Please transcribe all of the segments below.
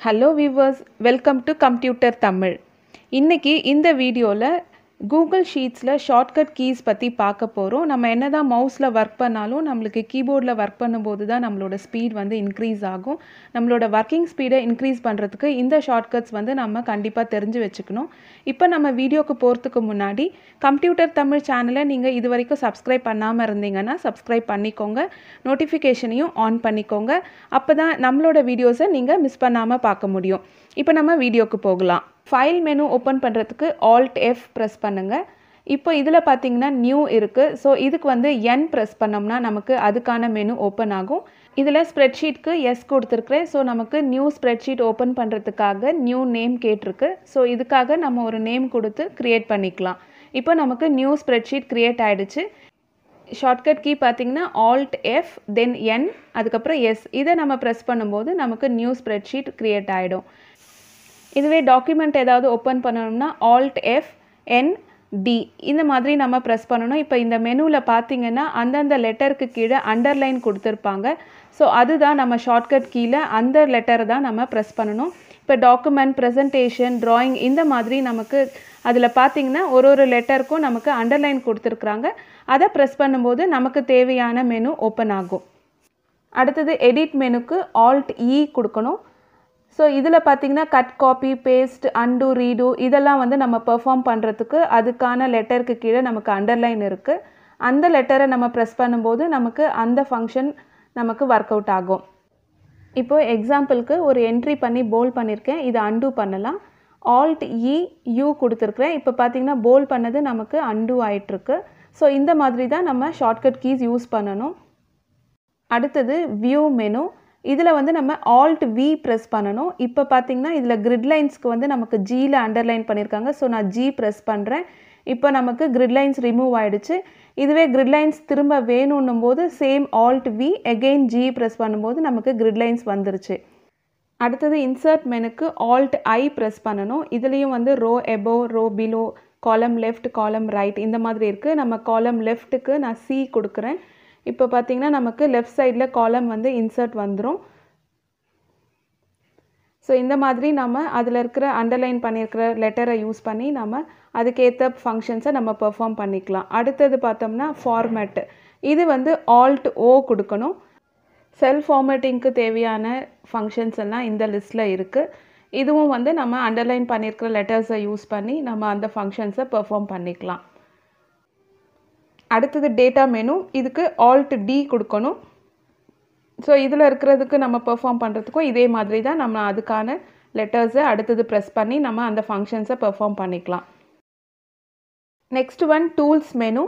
Hello viewers welcome to computer Tamil இன்றைக்கி இந்த வீடியோவில் கூகுள் ஷீட்ஸில் ஷார்ட்கட் கீஸ் பற்றி பார்க்க போகிறோம் நம்ம என்ன தான் மவுஸில் ஒர்க் பண்ணாலும் நம்மளுக்கு கீபோர்டில் ஒர்க் பண்ணும்போது தான் நம்மளோட ஸ்பீட் வந்து இன்க்ரீஸ் ஆகும். நம்மளோட ஒர்க்கிங் ஸ்பீடை இன்க்ரீஸ் பண்ணுறதுக்கு இந்த ஷார்ட்கட்ஸ் வந்து நம்ம கண்டிப்பாக தெரிஞ்சு வச்சுக்கணும். இப்போ நம்ம வீடியோக்கு போகிறதுக்கு முன்னாடி கம்ப்யூட்டர் தமிழ் சேனலை நீங்கள் இது வரைக்கும் சப்ஸ்கிரைப் பண்ணாமல் இருந்தீங்கன்னா சப்ஸ்கிரைப் பண்ணிக்கோங்க. நோட்டிஃபிகேஷனையும் ஆன் பண்ணிக்கோங்க. அப்போ தான் நம்மளோட வீடியோஸை நீங்கள் மிஸ் பண்ணாமல் பார்க்க முடியும். இப்போ நம்ம வீடியோக்கு போகலாம். ஃபைல் மெனு ஓப்பன் பண்ணுறதுக்கு ஆல்ட் எஃப் ப்ரெஸ் பண்ணுங்கள் இப்போ இதில் பார்த்தீங்கன்னா நியூ இருக்குது ஸோ இதுக்கு வந்து என் ப்ரெஸ் பண்ணோம்னா நமக்கு அதுக்கான மெனு ஓப்பன் ஆகும். இதில் ஸ்ப்ரெட்ஷீட்க்கு எஸ் கொடுத்துருக்குறேன். ஸோ நமக்கு நியூ ஸ்ப்ரெட்ஷீட் ஓப்பன் பண்ணுறதுக்காக நியூ நேம் கேட்டிருக்கு. ஸோ இதுக்காக நம்ம ஒரு நேம் கொடுத்து க்ரியேட் பண்ணிக்கலாம். இப்போ நமக்கு நியூ ஸ்ப்ரெட்ஷீட் க்ரியேட் ஆகிடுச்சு ஷார்ட்கட் கீ பார்த்தீங்கன்னா ஆல்ட் எஃப் தென் என் அதுக்கப்புறம் எஸ் இதை நம்ம ப்ரெஸ் பண்ணும்போது நமக்கு நியூ ஸ்ப்ரெட்ஷீட் க்ரியேட் ஆகிடும் இதுவே டாக்குமெண்ட் ஏதாவது ஓப்பன் பண்ணணும்னா ஆல்ட் எஃப் என் டி இந்த மாதிரி நம்ம ப்ரெஸ் பண்ணணும். இப்போ இந்த மெனுவில் பார்த்தீங்கன்னா அந்தந்த லெட்டருக்கு கீழே அண்டர்லைன் கொடுத்துருப்பாங்க. ஸோ அதுதான் நம்ம ஷார்ட்கட் கீழே அந்த லெட்டரை தான் நம்ம ப்ரெஸ் பண்ணணும். இப்போ டாக்குமெண்ட் ப்ரெசன்டேஷன் ட்ராயிங் இந்த மாதிரி நமக்கு அதில் பார்த்தீங்கன்னா ஒரு ஒரு லெட்டருக்கும் நமக்கு அண்டர்லைன் கொடுத்துருக்குறாங்க. அதை ப்ரெஸ் பண்ணும்போது நமக்கு தேவையான மெனு ஓப்பன் ஆகும். அடுத்தது எடிட் மெனுக்கு ஆல்ட் இ கொடுக்கணும். ஸோ இதில் பார்த்தீங்கன்னா cut copy paste and redo இதெல்லாம் வந்து நம்ம பெர்ஃபார்ம் பண்ணுறதுக்கு அதுக்கான லெட்டருக்கு கீழே நமக்கு அண்டர்லைன் இருக்குது அந்த லெட்டரை நம்ம ப்ரெஸ் பண்ணும்போது நமக்கு அந்த ஃபங்க்ஷன் நமக்கு ஒர்க் அவுட் ஆகும். இப்போது எக்ஸாம்பிளுக்கு ஒரு என்ட்ரி பண்ணி போல் பண்ணியிருக்கேன் இதை அண்டு பண்ணலாம். ஆல்ட் இ e, யூ கொடுத்துருக்குறேன். இப்போ பார்த்தீங்கன்னா போல் பண்ணது நமக்கு அண்டு ஆயிட்டிருக்கு. ஸோ இந்த மாதிரி தான் நம்ம ஷார்ட்கட் கீஸ் யூஸ் பண்ணணும். அடுத்தது வியூ மெனு இதில் வந்து நம்ம ஆல்ட் வி ப்ரெஸ் பண்ணணும். இப்போ பார்த்திங்கன்னா இதில் கிரிட் லைன்ஸ்க்கு வந்து நமக்கு ஜியில் அண்டர்லைன் பண்ணியிருக்காங்க ஸோ நான் ஜி ப்ரெஸ் பண்ணுறேன் இப்போ நமக்கு கிரிட் லைன்ஸ் ரிமூவ் ஆகிடுச்சு இதுவே கிரிட் லைன்ஸ் திரும்ப வேணும்னும் போது same Alt V again G press பண்ணும்போது நமக்கு கிரிட் லைன்ஸ் வந்துருச்சு. அடுத்தது இன்சர்ட் மெனுக்கு ஆல்ட் ஐ ப்ரெஸ் பண்ணணும். இதுலேயும் வந்து row above row below column left column right இந்த மாதிரி இருக்குது நம்ம காலம் லெஃப்ட்டுக்கு நான் சி கொடுக்குறேன். இப்போ பார்த்தீங்கன்னா நமக்கு லெஃப்ட் சைடில் காலம் வந்து இன்சர்ட் வந்துடும் ஸோ இந்த மாதிரி நம்ம அதில் இருக்கிற அண்டர்லைன் பண்ணியிருக்கிற லெட்டரை யூஸ் பண்ணி நம்ம அதுக்கேற்ற ஃபங்க்ஷன்ஸை நம்ம பெர்ஃபார்ம் பண்ணிக்கலாம். அடுத்தது பார்த்தோம்னா ஃபார்மேட்டு இது வந்து ஆல்ட் ஓ கொடுக்கணும். செல் ஃபார்மேட்டிங்க்கு தேவையான ஃபங்க்ஷன்ஸ் எல்லாம் இந்த லிஸ்ட்டில் இருக்குது இதுவும் வந்து நம்ம அண்டர்லைன் பண்ணியிருக்கிற லெட்டர்ஸை யூஸ் பண்ணி நம்ம அந்த ஃபங்க்ஷன்ஸை பெர்ஃபார்ம் பண்ணிக்கலாம். அடுத்தது டேட்டா மெனு இதுக்கு ஆல்ட் டி கொடுக்கணும். ஸோ இதில் இருக்கிறதுக்கு நம்ம பெர்ஃபார்ம் பண்ணுறதுக்கும் இதே மாதிரி தான் நம்ம அதுக்கான லெட்டர்ஸை அடுத்தது ப்ரெஸ் பண்ணி நம்ம அந்த ஃபங்க்ஷன்ஸை பெர்ஃபார்ம் பண்ணிக்கலாம். நெக்ஸ்ட் ஒன் டூல்ஸ் மெனு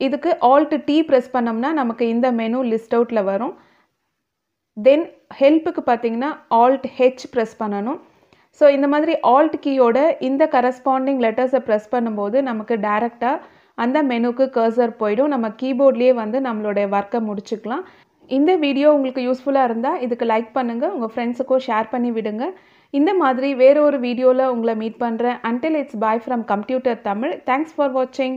இதுக்கு ஆல்ட் டி ப்ரெஸ் பண்ணோம்னா நமக்கு இந்த மெனு லிஸ்ட் அவுட்டில் வரும். தென் ஹெல்ப்புக்கு பார்த்தீங்கன்னா ஆல்ட் ஹெச் ப்ரெஸ் பண்ணணும். ஸோ இந்த மாதிரி ஆல்ட் கீயோட இந்த கரஸ்பாண்டிங் லெட்டர்ஸை ப்ரெஸ் பண்ணும்போது நமக்கு டேரெக்டாக அந்த மெனுக்கு கர்சர் போயிடும். நம்ம கீபோர்ட்லேயே வந்து நம்மளுடைய ஒர்க்கை முடிச்சுக்கலாம். இந்த வீடியோ உங்களுக்கு யூஸ்ஃபுல்லாக இருந்தால் இதுக்கு லைக் பண்ணுங்கள் உங்கள் ஃப்ரெண்ட்ஸுக்கும் ஷேர் பண்ணி விடுங்க. இந்த மாதிரி வேறு ஒரு வீடியோவில் உங்களை மீட் பண்ணுறேன் until it's bye from computer Tamil thanks for வாட்சிங்